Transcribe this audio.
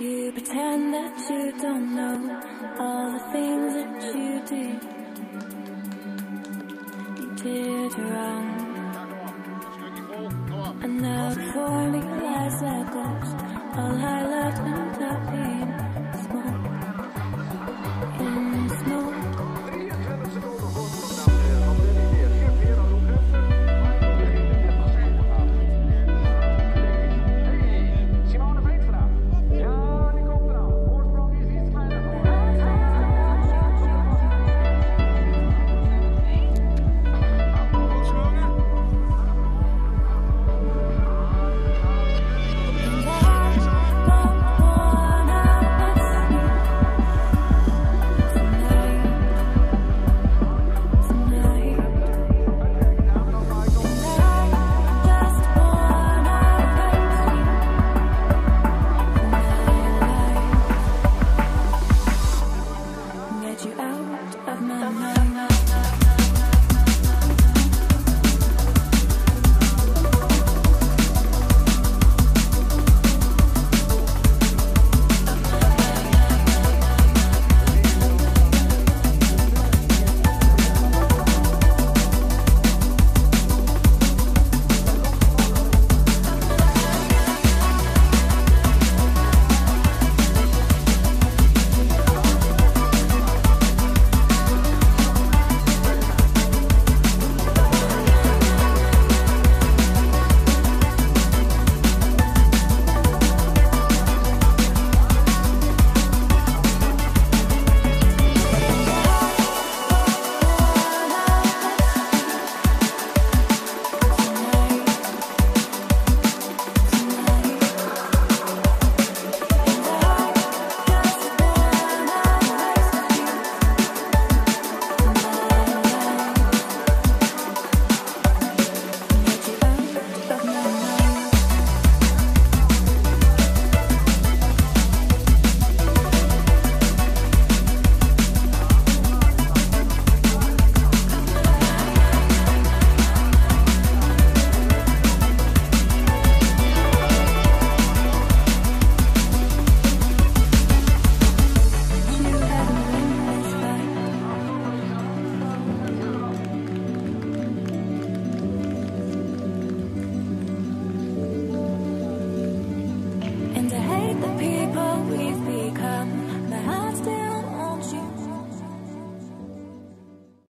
You pretend that you don't know all the things that you did. You did wrong. And now before me lies that ghost. All I